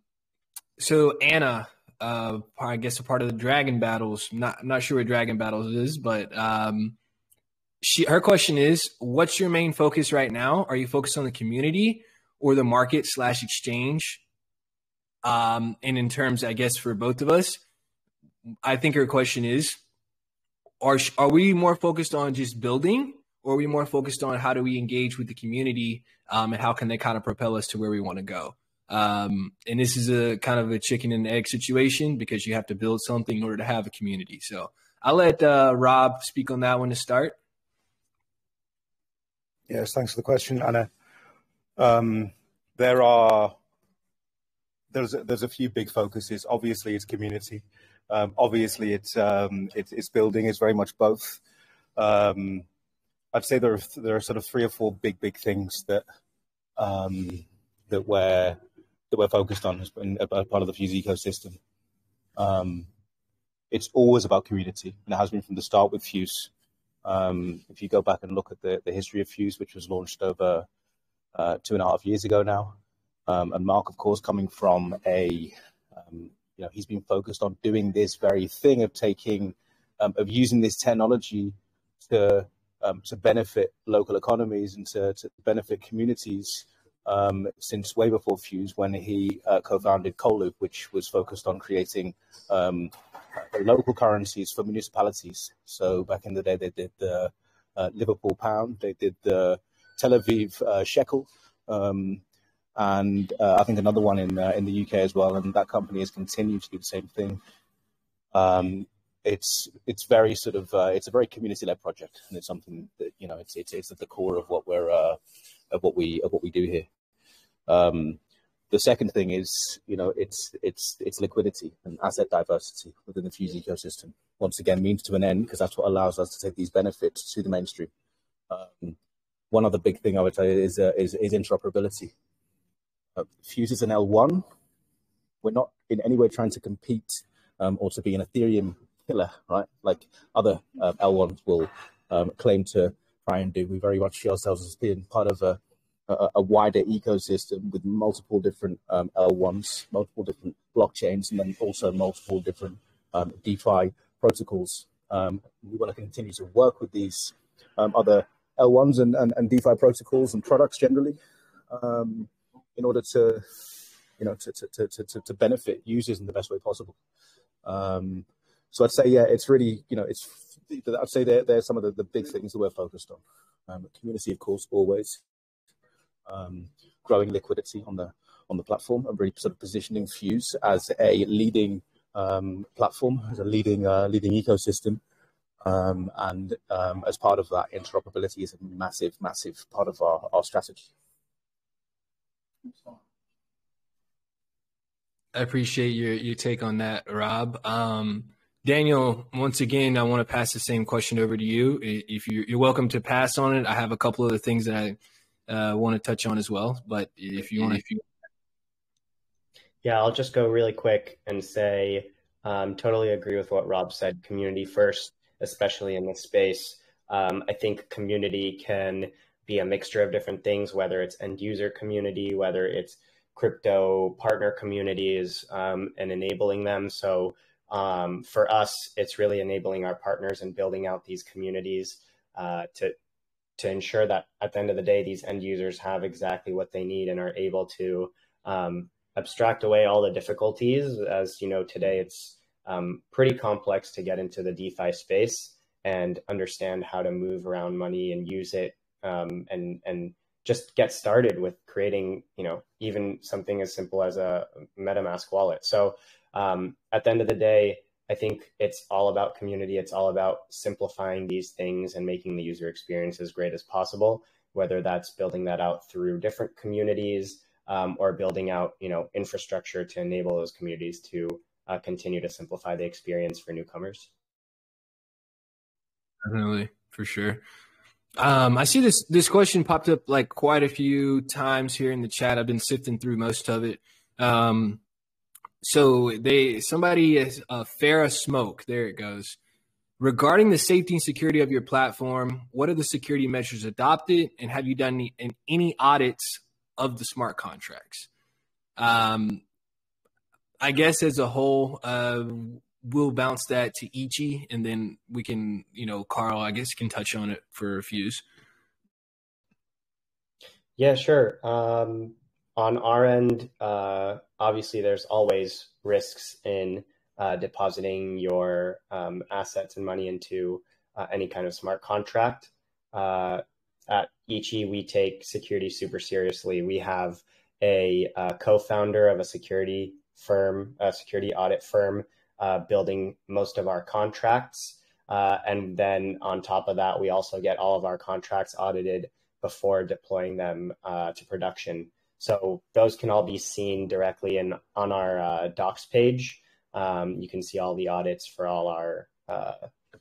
so Anna, uh, I guess a part of the Dragon Battles. Not not sure what Dragon Battles is, but um, she her question is, what's your main focus right now? Are you focused on the community or the market slash exchange? Um, and in terms, I guess, for both of us, I think her question is, are are we more focused on just building, or are we more focused on how do we engage with the community um, and how can they kind of propel us to where we want to go? Um, and this is a kind of a chicken and egg situation because you have to build something in order to have a community. So I'll let uh, Rob speak on that one to start. Yes, thanks for the question, Anna. Um, there are there's a, there's a few big focuses. Obviously, it's community. Um, obviously, it's, um, it's, it's building. It's very much both. Um, I'd say there are there are sort of three or four big big things that um, that we're that we're focused on as part of the Fuse ecosystem. Um, it's always about community, and it has been from the start with Fuse. Um, if you go back and look at the, the history of Fuse, which was launched over uh, two and a half years ago now, um, and Mark, of course, coming from a, um, you know, he's been focused on doing this very thing of taking, um, of using this technology to um, to benefit local economies and to, to benefit communities um, since way before Fuse, when he uh, co-founded Colu, which was focused on creating um, local currencies for municipalities. So back in the day, they did the uh, Liverpool pound, they did the Tel Aviv uh, shekel. Um, and uh, I think another one in uh, in the UK as well. And that company has continued to do the same thing. It's it's very sort of uh, it's a very community led project, and it's something that you know it's it's it's at the core of what we're uh, of what we of what we do here. Um, the second thing is you know it's it's it's liquidity and asset diversity within the Fuse ecosystem. Once again, means to an end because that's what allows us to take these benefits to the mainstream. Um, one other big thing I would say is uh, is, is interoperability uh, Fuse is an L1. We're not in any way trying to compete um, or to be an Ethereum killer, right? Like other uh, L1s will um, claim to try and do. We very much see ourselves as being part of a, a, a wider ecosystem with multiple different um, L1s, multiple different blockchains, and then also multiple different um, DeFi protocols. Um, we want to continue to work with these um, other L1s and, and, and DeFi protocols and products generally. Um, in order to, you know, to, to, to, to benefit users in the best way possible. Um, so I'd say, yeah, it's really, you know, it's, I'd say they're, they're some of the, the big things that we're focused on. Um, community, of course, always. Um, growing liquidity on the on the platform and really sort of positioning Fuse as a leading um, platform, as a leading uh, leading ecosystem. Um, and um, as part of that, interoperability is a massive, massive part of our, our strategy. I appreciate your your take on that, Rob. Um, Daniel, once again, I want to pass the same question over to you. If you, are welcome to pass on it, I have a couple of the things that I uh, want to touch on as well. But if you want, if you yeah, I'll just go really quick and say, um, totally agree with what Rob said. Community first, especially in this space. Um, I think community can be a mixture of different things, whether it's end user community, whether it's crypto partner communities, um, and enabling them. So um, for us, it's really enabling our partners and building out these communities uh, to to ensure that at the end of the day, these end users have exactly what they need and are able to um, abstract away all the difficulties. As you know, today it's um, pretty complex to get into the DeFi space and understand how to move around money and use it um, and and just get started with creating you know even something as simple as a metamask wallet so um, at the end of the day i think it's all about community it's all about simplifying these things and making the user experience as great as possible whether that's building that out through different communities um, or building out you know infrastructure to enable those communities to uh, continue to simplify the experience for newcomers definitely for sure um, I see this this question popped up like quite a few times here in the chat. I've been sifting through most of it. Um, so they somebody is uh, Farah Smoke. There it goes. Regarding the safety and security of your platform, what are the security measures adopted, and have you done any, any audits of the smart contracts? Um, I guess as a whole, uh, we'll bounce that to Ichi, and then we can, you know, Carl, I guess, can touch on it for a Fuse. Yeah, sure. Um, on our end, uh, obviously, there's always risks in uh, depositing your um, assets and money into uh, any kind of smart contract. Uh, at Ichi, we take security super seriously. We have a uh, co-founder of a security firm, a security audit firm, uh, building most of our contracts. And then on top of that, we also get all of our contracts audited before deploying them to production. So those can all be seen directly in on our docs page. Um, you can see all the audits for all our uh,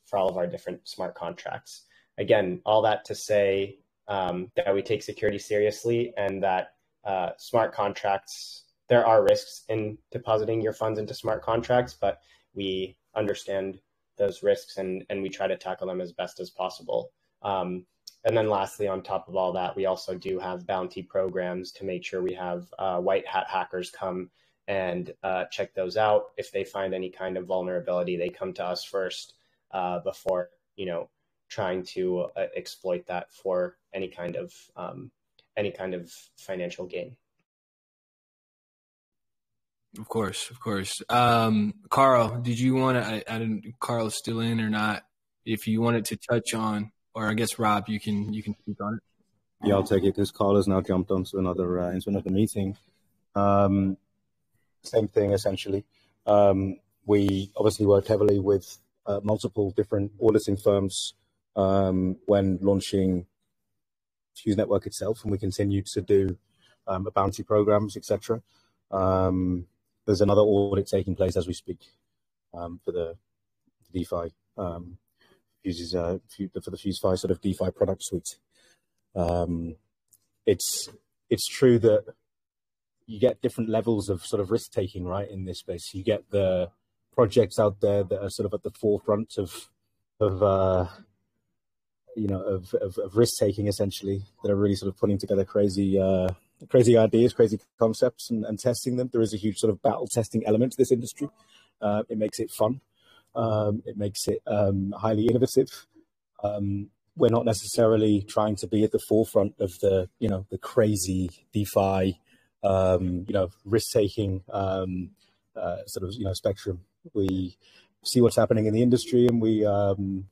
for all of our different smart contracts. Again, all that to say um, that we take security seriously and that uh, smart contracts. There are risks in depositing your funds into smart contracts, but we understand those risks and and we try to tackle them as best as possible. Um, and then lastly, on top of all that, we also do have bounty programs to make sure we have uh, white hat hackers come and uh, check those out. If they find any kind of vulnerability, they come to us first uh, before you know trying to uh, exploit that for any kind of um, any kind of financial gain. Of course, of course. Um, Carl, did you want to? I, I didn't. Carl is still in or not? If you wanted to touch on, or I guess Rob, you can you can speak on it. Yeah, I'll take it because Carl has now jumped onto another uh, into another meeting. Um, same thing essentially. Um, we obviously worked heavily with uh, multiple different auditing firms um, when launching Fuse Network itself, and we continue to do um, bounty programs, etc. Um, there's another audit taking place as we speak um, for the, the DeFi um, uses uh, for the FuseFi sort of DeFi product suite. Um, it's it's true that you get different levels of sort of risk taking, right? In this space, you get the projects out there that are sort of at the forefront of of uh, you know of, of, of risk taking, essentially, that are really sort of putting together crazy uh, crazy ideas, crazy concepts, and, and testing them. There is a huge sort of battle testing element to this industry. Uh, it makes it fun. Um, it makes it um, highly innovative. Um, we're not necessarily trying to be at the forefront of the you know the crazy DeFi um, you know, risk-taking um, uh, sort of, you know, spectrum. We see what's happening in the industry and we, um,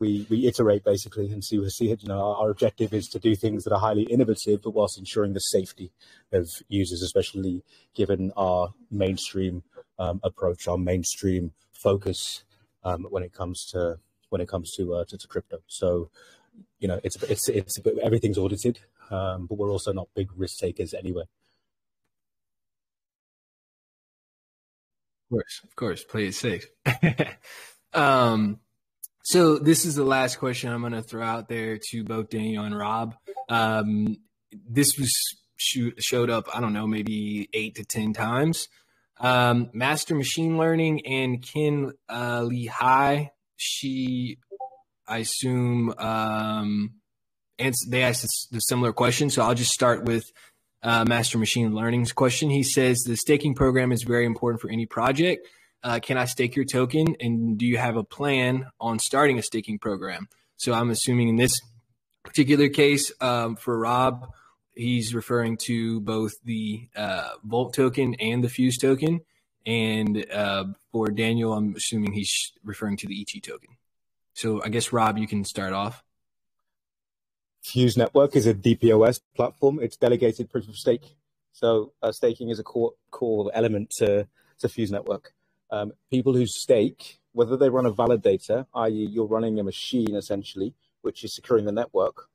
we, we iterate basically and see, see it. You know, our, our, objective is to do things that are highly innovative, but whilst ensuring the safety of users, especially given our mainstream um, approach, our mainstream focus um, when it comes to when it comes to, uh, to, to crypto. So, you know, it's it's it's everything's audited um, but we're also not big risk takers anyway. Of course, of course, play it safe. *laughs* um, so this is the last question I'm going to throw out there to both Daniel and Rob. Um, this was showed up, I don't know, maybe eight to ten times. Um, Master Machine Learning and Ken uh, Lehigh. She, I assume, um, and they asked the similar question. So I'll just start with uh, Master Machine Learning's question. He says the staking program is very important for any project. Uh, can I stake your token? And do you have a plan on starting a staking program? So I'm assuming in this particular case um, for Rob, he's referring to both the uh, Volt token and the Fuse token. And uh, for Daniel, I'm assuming he's referring to the Ichi token. So I guess Rob, you can start off. Fuse Network is a DPoS platform. It's delegated proof of stake. So uh, staking is a core, core element to, to Fuse Network. Um, people who stake, whether they run a validator, i.e. you're running a machine essentially, which is securing the network,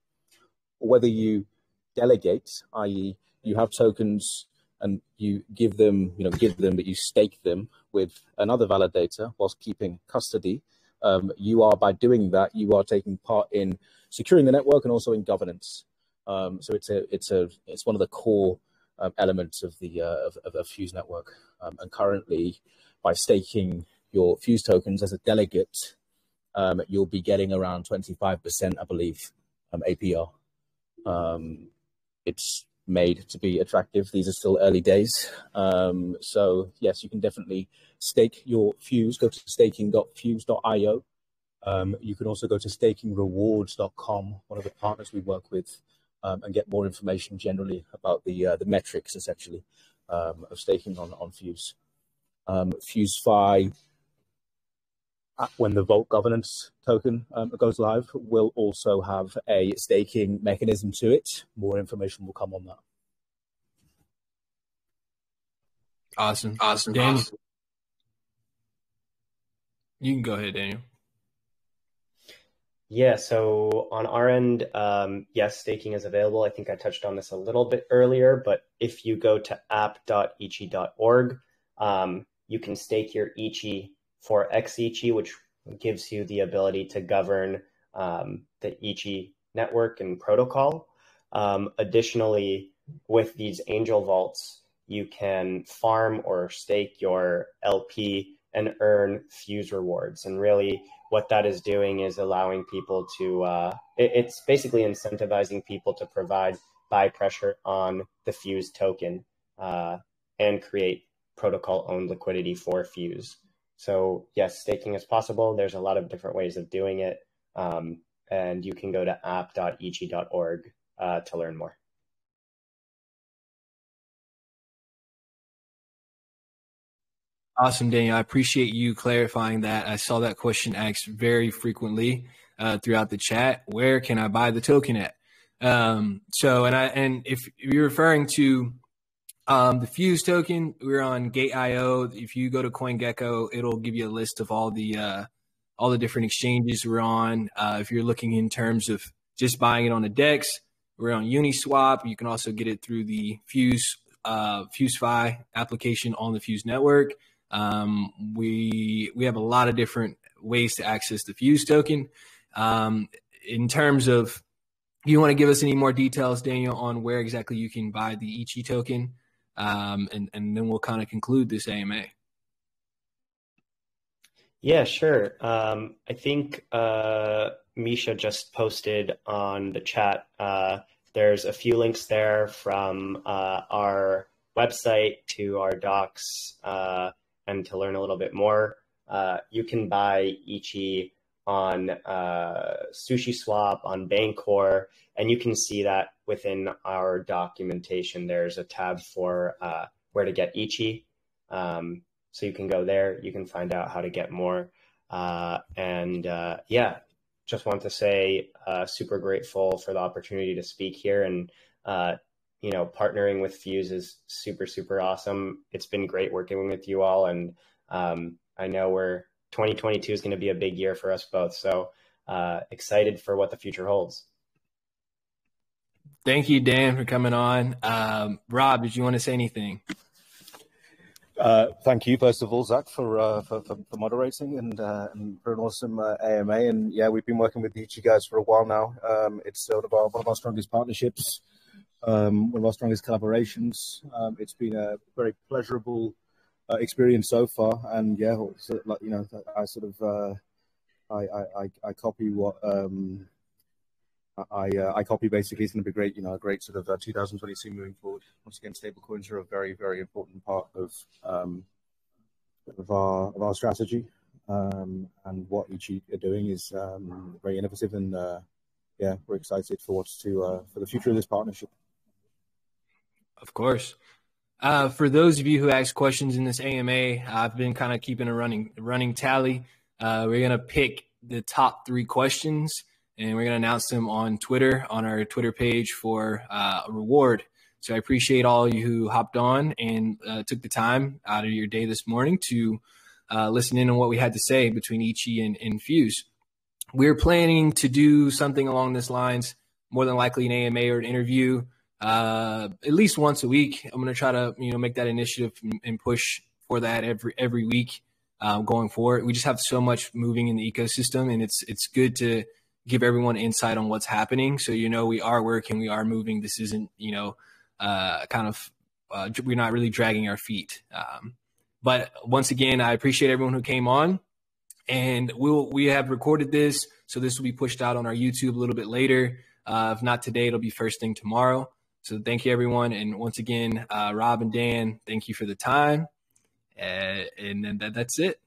or whether you delegate, i.e. you have tokens and you give them, you know, give them, but you stake them with another validator whilst keeping custody. Um, you are, by doing that, you are taking part in securing the network and also in governance. Um, so it's a it's a it's one of the core um, elements of the uh, of, of, Fuse network. Um, and currently, by staking your Fuse tokens as a delegate, um, you'll be getting around twenty five percent, I believe, um, APR. Um, it's made to be attractive. These are still early days. so yes, you can definitely stake your Fuse. Go to staking.fuse.io um, you can also go to stakingrewards.com, one of the partners we work with, um, and get more information generally about the uh, the metrics essentially um, of staking on on Fuse. um, FuseFi, when the Volt governance token um, goes live, will also have a staking mechanism to it. More information will come on that. Awesome. Awesome. Daniel. Awesome. You can go ahead, Daniel. Yeah, so on our end, um, yes, staking is available. I think I touched on this a little bit earlier, but if you go to app.ichi.org, um, you can stake your Ichi for XICHI, which gives you the ability to govern um, the Ichi network and protocol. Um, additionally, with these angel vaults, you can farm or stake your LP and earn fuse rewards. And really, what that is doing is allowing people to, uh, it, it's basically incentivizing people to provide buy pressure on the fuse token uh, and create protocol owned liquidity for fuse. So, yes, staking is possible. There's a lot of different ways of doing it. Um, and you can go to app.ichi.org uh, to learn more. Awesome, Daniel. I appreciate you clarifying that. I saw that question asked very frequently uh, throughout the chat. Where can I buy the token at? Um, so, and I and if you're referring to um, the Fuse token, we're on Gate.io. If you go to CoinGecko, it'll give you a list of all the uh, all the different exchanges we're on. Uh, if you're looking in terms of just buying it on the DEX, we're on Uniswap. You can also get it through the Fuse uh, FuseFi application on the Fuse network. Um, we we have a lot of different ways to access the Fuse token. Um, in terms of, you want to give us any more details, Daniel, on where exactly you can buy the Ichi token, um, and and then we'll kind of conclude this AMA. Yeah, sure. Um, I think uh, Misha just posted on the chat. Uh, there's a few links there from uh, our website to our docs uh, and to learn a little bit more, uh, you can buy Ichi on uh, Sushi Swap, on Bancor, and you can see that within our documentation. There's a tab for uh, where to get Ichi. Um, so you can go there, you can find out how to get more. Uh, and uh, yeah, just want to say uh, super grateful for the opportunity to speak here and you know, partnering with Fuse is super, super awesome. It's been great working with you all. And um, I know we're 2022 is going to be a big year for us both. So uh, excited for what the future holds. Thank you, Dan, for coming on. Um, Rob, did you want to say anything? Uh, thank you, first of all, Zach, for uh, for, for, for, moderating and uh, and for an awesome AMA. Uh, and yeah, we've been working with you guys for a while now. Um, it's one of our one of our strongest partnerships um, one of our strongest collaborations. Um, it's been a very pleasurable uh, experience so far, and yeah, so, like you know, I sort of uh, I, I, I copy what um, I uh, I copy basically. It's going to be great, you know, a great sort of uh, 2022 moving forward. Once again, stablecoins are a very very important part of um, of our of our strategy, um, and what Ichi are doing is um, very innovative, and uh, yeah, we're excited for what's to uh, for the future of this partnership. Of course. Uh, for those of you who asked questions in this AMA, I've been kind of keeping a running running tally. Uh, we're gonna pick the top three questions, and we're gonna announce them on Twitter on our Twitter page for uh, a reward. So I appreciate all you who hopped on and uh, took the time out of your day this morning to uh, listen in on what we had to say between Ichi and, and Fuse. We're planning to do something along this lines, more than likely an AMA or an interview uh, at least once a week. I'm going to try to you know make that initiative and, push for that every every week uh, going forward. We just have so much moving in the ecosystem, and it's it's good to give everyone insight on what's happening. So you know we are working, we are moving. This isn't you know uh, kind of uh, we're not really dragging our feet. Um, but once again, I appreciate everyone who came on, and we'll we have recorded this, so this will be pushed out on our YouTube a little bit later. Uh, if not today, it'll be first thing tomorrow. So thank you, everyone. And once again, uh, Rob and Dan, thank you for the time. Uh, and then that, that's it.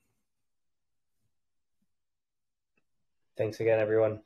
Thanks again, everyone.